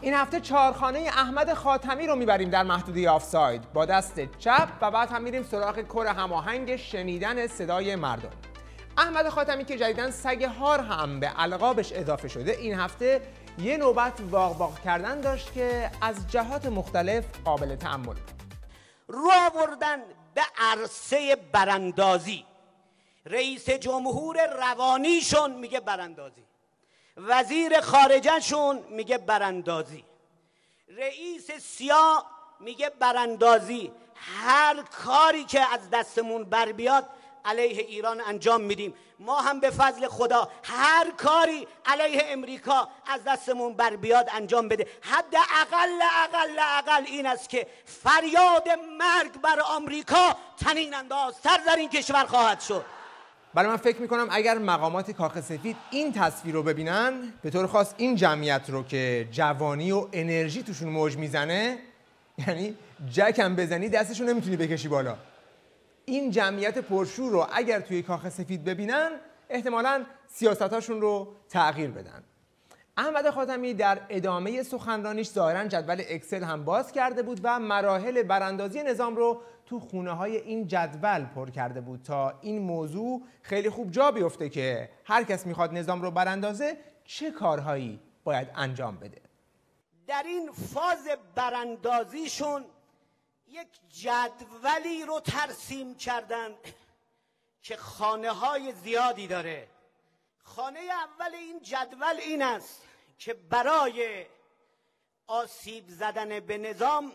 این هفته چهارخانه احمد خاتمی رو می‌بریم در محدوده آفساید. با دست چپ و بعد هم میریم سراغ کر هماهنگ شنیدن صدای مردم. احمد خاتمی که جدیدن سگ هار هم به القابش اضافه شده این هفته یه نوبت واق واق کردن داشت که از جهات مختلف قابل تحمل رو آوردن به عرصه براندازی. رئیس جمهور روانیشون میگه براندازی. وزیر خارجهشون میگه براندازی. رئیس سیا میگه براندازی. هر کاری که از دستمون بر بیاد علیه ایران انجام میدیم. ما هم به فضل خدا هر کاری علیه امریکا از دستمون بر بیاد انجام بده. حد اقل اقل اقل این است که فریاد مرگ بر آمریکا تنین اندازتر در این کشور خواهد شد. برای من فکر می‌کنم اگر مقامات کاخ سفید این تصویر رو ببینن به طور خاص این جمعیت رو که جوانی و انرژی توشون موج می‌زنه یعنی جکم بزنی دستشون نمی‌تونی بکشی بالا. این جمعیت پرشور رو اگر توی کاخ سفید ببینن احتمالا سیاستاشون رو تغییر بدن. احمد خاتمی در ادامه سخنرانیش ظاهرا جدول اکسل هم باز کرده بود و مراحل براندازی نظام رو تو خونه های این جدول پر کرده بود. تا این موضوع خیلی خوب جا بیفته که هر کس می‌خواد نظام رو براندازه چه کارهایی باید انجام بده؟ در این فاز براندازیشون یک جدولی رو ترسیم کردن که خانه های زیادی داره. خانه اول این جدول این است. که برای آسیب زدن به نظام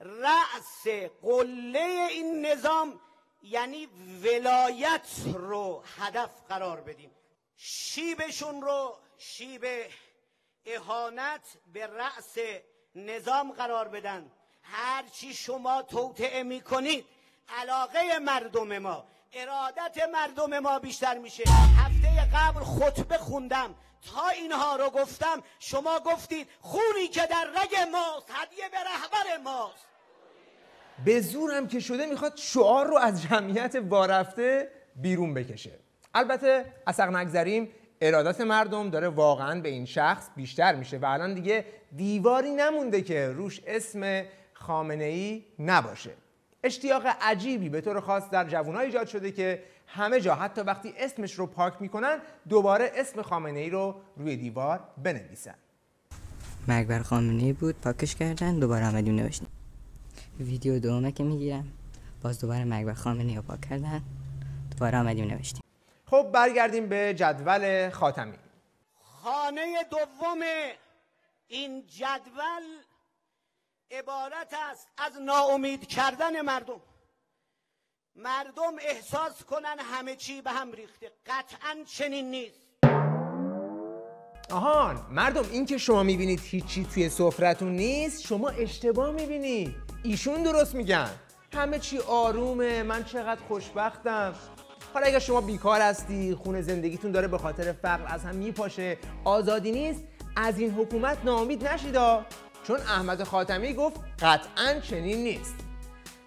رأس قله این نظام یعنی ولایت رو هدف قرار بدیم. شیبشون رو شیب اهانت به رأس نظام قرار بدن. هرچی شما توطعه می‌کنید علاقه مردم ما ارادت مردم ما بیشتر میشه. هفته قبل خطبه خوندم. تا اینها رو گفتم شما گفتید خونی که در رگ ماست هدیه به رهبر ماست. به زور هم که شده می‌خواد شعار رو از جمعیت وارفته بیرون بکشه. البته از نگذریم ارادت مردم داره واقعا به این شخص بیشتر میشه و الان دیگه دیواری نمونده که روش اسم خامنه ای نباشه. اشتیاق عجیبی به طور خاص در جوانها ایجاد شده که همه جا حتی وقتی اسمش رو پاک می‌کنن دوباره اسم خامنه ای رو روی دیوار بنویسن. مرگ بر خامنه ای بود پاکش کردن دوباره آمدیم نوشتیم ویدیو دومه که می‌گیرم. باز دوباره مرگ بر خامنه ای رو پاک کردن. دوباره آمدیم نوشتیم. خب برگردیم به جدول خاتمی. خانه دوم این جدول عبارت است از ناامید کردن مردم. مردم احساس کنن همه چی به هم ریخته. قطعا چنین نیست. آهان مردم این که شما می‌بینید هیچی توی سفرتون نیست شما اشتباه می‌بینید ایشون درست میگن. همه چی آرومه من چقدر خوشبختم. حالا اگر شما بیکار هستی خونه زندگیتون داره به خاطر فقر از هم میپاشه. آزادی نیست. از این حکومت نامید نشیدا. چون احمد خاتمی گفت قطعا چنین نیست.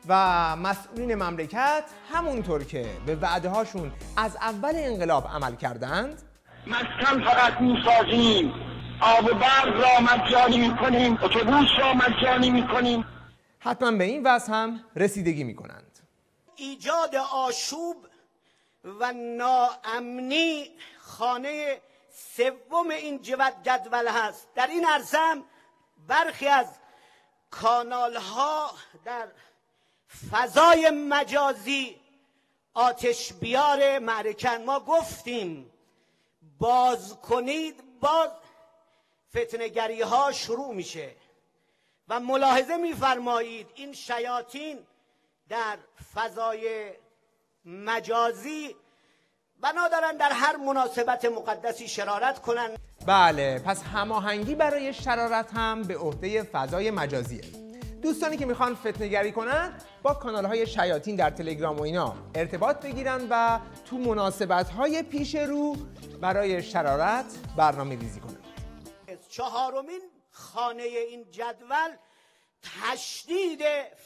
و مسئولین مملکت همونطور که به وعده هاشون از اول انقلاب عمل کردند مسکن فقط می‌سازیم. آب و برق را مجانی می‌کنیم اتوبوس را مجانی می‌کنیم. حتما به این وضع هم رسیدگی می‌کنند. ایجاد آشوب و ناامنی خانه سوم این جدول هست. در این عرصم برخی از کانال ها در فضای مجازی آتش بیار معرکن. ما گفتیم باز کنید باز فتنگری ها شروع میشه. و ملاحظه میفرمایید این شیاطین در فضای مجازی بنا دارن در هر مناسبت مقدسی شرارت کنند. بله پس هماهنگی برای شرارت هم به عهده فضای مجازیه. دوستانی که می‌خوان فتنگری کنن با کانال های شیاطین در تلگرام و اینا ارتباط بگیرن و تو مناسبت های پیش رو برای شرارت برنامه ریزی کنن چهارمین خانه این جدول تشدید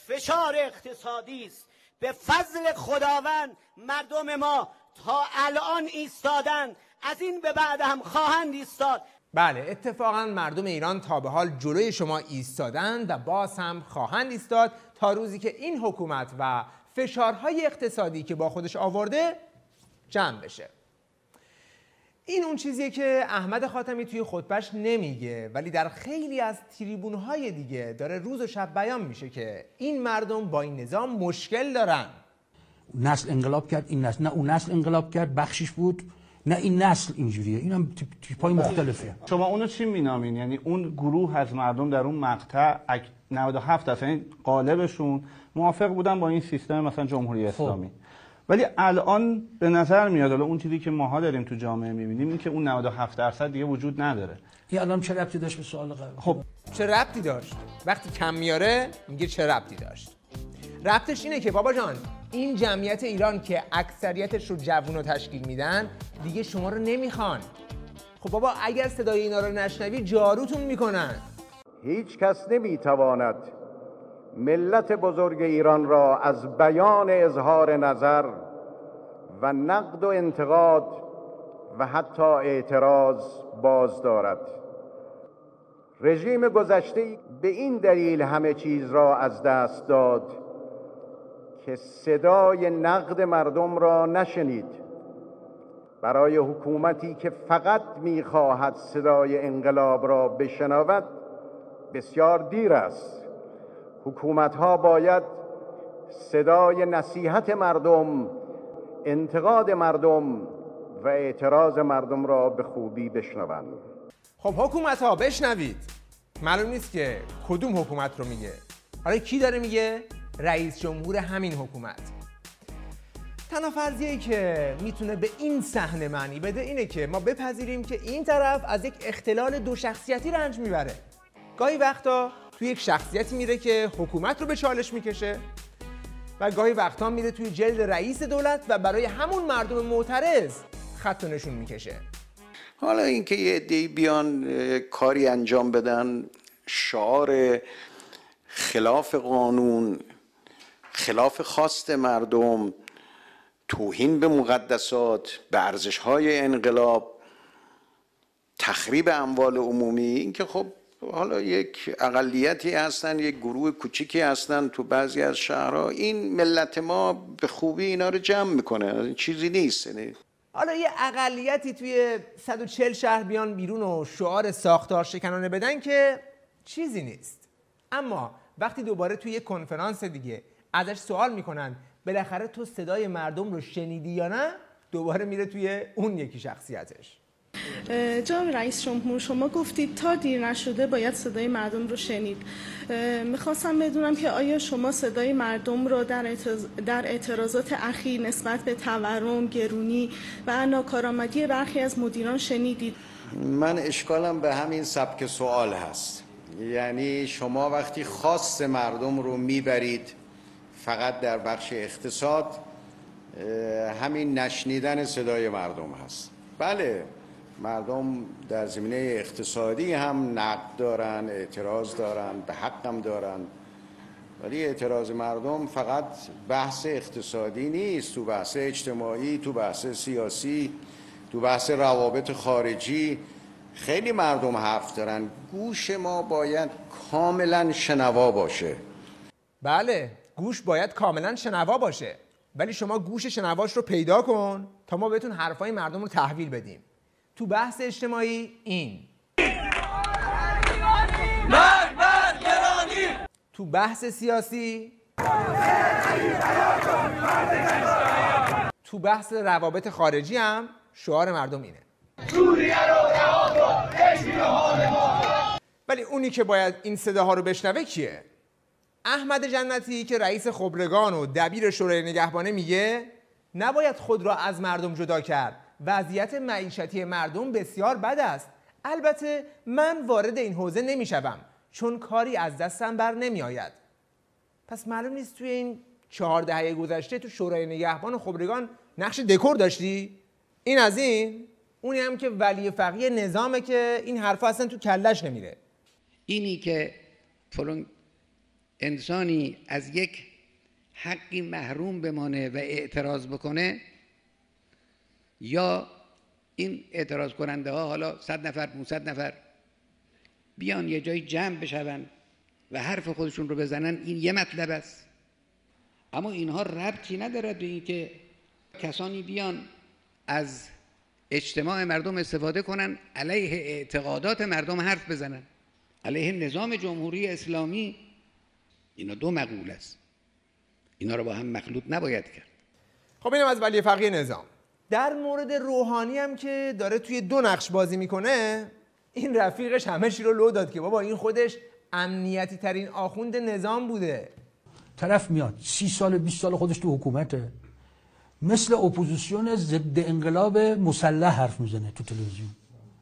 فشار اقتصادی است. به فضل خداوند مردم ما تا الان ایستادن از این به بعد هم خواهند ایستاد. بله اتفاقا مردم ایران تا به حال جلوی شما ایستادند و باز هم خواهند ایستاد تا روزی که این حکومت و فشارهای اقتصادی که با خودش آورده جمع بشه. این اون چیزیه که احمد خاتمی توی خطبش نمیگه ولی در خیلی از تریبونهای دیگه داره روز و شب بیان میشه که این مردم با این نظام مشکل دارن. نسل انقلاب کرد این نسل نه اون نسل انقلاب کرد بخشش بود نه این نسل اینجوریه. این هم تیپای مختلفه. شما اونو چی مینامین؟ یعنی اون گروه از مردم در اون مقطع 97 درصد یعنی قالبشون موافق بودن با این سیستم مثلا جمهوری اسلامی. ولی الان به نظر میاد حالا اون چیزی که ماها داریم تو جامعه می‌بینیم این که اون 97 درصد دیگه وجود نداره. این الان چه ربطی داشت به سوال قبل؟ خب. چه ربطی داشت؟ وقتی کم میاره میگه چه ربطی داشت؟ ربطش اینه که بابا جان این جمعیت ایران که اکثریتش رو جوون رو تشکیل میدن دیگه شما رو نمی‌خوان. خب بابا اگر صدای اینا رو نشنوی جاروتون می‌کنن. هیچ کس نمی‌تواند ملت بزرگ ایران را از بیان اظهار نظر و نقد و انتقاد و حتی اعتراض باز دارد. رژیم گذشته به این دلیل همه چیز را از دست داد. که صدای نقد مردم را نشنید. برای حکومتی که فقط می‌خواهد صدای انقلاب را بشنود بسیار دیر است. حکومت ها باید صدای نصیحت مردم انتقاد مردم و اعتراض مردم را به خوبی بشنوند. خب حکومت ها بشنوید. معلوم نیست که کدوم حکومت رو میگه. حالا کی داره میگه؟ رئیس جمهور همین حکومت. تنها فرضیه که می‌تونه به این صحنه معنی بده اینه که ما بپذیریم که این طرف از یک اختلال دو شخصیتی رنج می‌بره. گاهی وقتا توی یک شخصیتی میره که حکومت رو به چالش می‌کشه و گاهی وقتا میره توی جلد رئیس دولت و برای همون مردم معترض خط نشون می‌کشه. حالا اینکه یه عده‌ای بیان کاری انجام بدن شعار خلاف قانون خلاف خواست مردم توهین به مقدسات به ارزش‌های انقلاب تخریب اموال عمومی. اینکه خب حالا یک اقلیتی هستن یک گروه کوچیکی هستن تو بعضی از شهرها این ملت ما به خوبی اینا رو جمع می‌کنه چیزی نیست. یعنی حالا یه اقلیتی توی 140 شهر بیان بیرون و شعار ساختار شکنانه بدن که چیزی نیست. اما وقتی دوباره توی یه کنفرانس دیگه ازش سوال می‌کنن بالاخره تو صدای مردم رو شنیدی یا نه؟ دوباره میره توی اون یکی شخصیتش. جناب رئیس جمهور شما گفتید تا دیر نشده باید صدای مردم رو شنید. می‌خواستم بدونم که آیا شما صدای مردم رو در, در اعتراضات اخیر نسبت به تورم، گرونی و ناکارآمدی برخی از مدیران شنیدید؟ من اشکالم به همین سبک سوال هست. یعنی شما وقتی خواست مردم رو می‌برید فقط در بخش اقتصاد همین نشنیدن صدای مردم هست. بله مردم در زمینه اقتصادی هم نقد دارن اعتراض دارن به حقم دارن. ولی اعتراض مردم فقط بحث اقتصادی نیست تو بحث اجتماعی تو بحث سیاسی تو بحث روابط خارجی. خیلی مردم حرف دارن. گوش ما باید کاملا شنوا باشه. بله. گوش باید کاملا شنوا باشه. ولی شما گوش شنواش رو پیدا کن تا ما بهتون حرفای مردم رو تحویل بدیم. تو بحث اجتماعی این. تو بحث سیاسی. تو بحث روابط خارجی هم شعار مردم اینه. ولی اونی که باید این صداها رو بشنوه کیه؟ احمد جنتی که رئیس خبرگان و دبیر شورای نگهبانه میگه نباید خود را از مردم جدا کرد. وضعیت معیشتی مردم بسیار بد است. البته من وارد این حوزه نمی‌شوم چون کاری از دستم بر نمی آید پس معلوم نیست توی این چهار دهه گذشته تو شورای نگهبان و خبرگان نقش دکور داشتی؟ این از این اونی هم که ولی فقیه نظامه که این حرفا اصلا تو کلش نمیره. اینی که فلان انسانی از یک حقی محروم بمانه و اعتراض بکنه یا این اعتراض کننده ها حالا صد نفر 500 نفر بیان یه جایی جمع بشون و حرف خودشون رو بزنن این یه مطلب است. اما اینها ربطی ندارد به اینکه کسانی بیان از اجتماع مردم استفاده کنن علیه اعتقادات مردم حرف بزنن علیه نظام جمهوری اسلامی اینا دو مقول است. اینا رو با هم مخلوط نباید کرد. خب اینم از ولی فقیه نظام. در مورد روحانی هم که داره توی دو نقش بازی می‌کنه این رفیقش همه چی رو لو داد که بابا این خودش امنیتی ترین آخوند نظام بوده. طرف میاد سی سال 20 سال خودش تو حکومته. مثل اپوزیسیون ضد انقلاب مسلح حرف می‌زنه تو تلویزیون.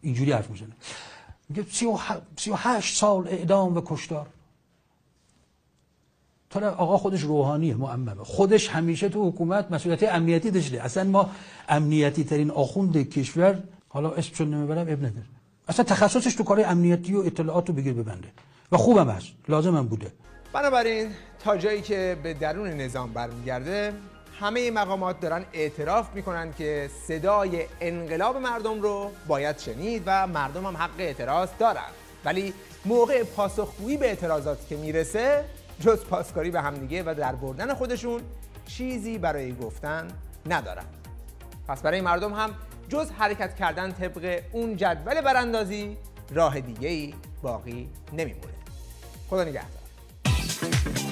اینجوری حرف می‌زنه. میگه سی و هشت سال اعدام و کشتار. تا آقا خودش روحانیه معممه. خودش همیشه تو حکومت مسئولیت امنیتی داشته. اصلا ما امنیتی ترین آخوند کشور حالا اسمشون نمی‌برم ابن نداره اصلا تخصصش تو کار امنیتی و اطلاعات رو بگیر ببنده. و خوبم هست لازم هم بوده. بنابراین تا جایی که به درون نظام برمیگرده همه مقامات دارن اعتراف می‌کنن که صدای انقلاب مردم رو باید شنید و مردم هم حق اعتراض دارن. ولی موقع پاسخگویی به اعتراضات که می‌رسه جز پاسکاری به همدیگه و در بردن خودشون چیزی برای گفتن ندارن. پس برای مردم هم جز حرکت کردن طبق اون جدول براندازی راه دیگه ای باقی نمیمونه. خدا نگهدار.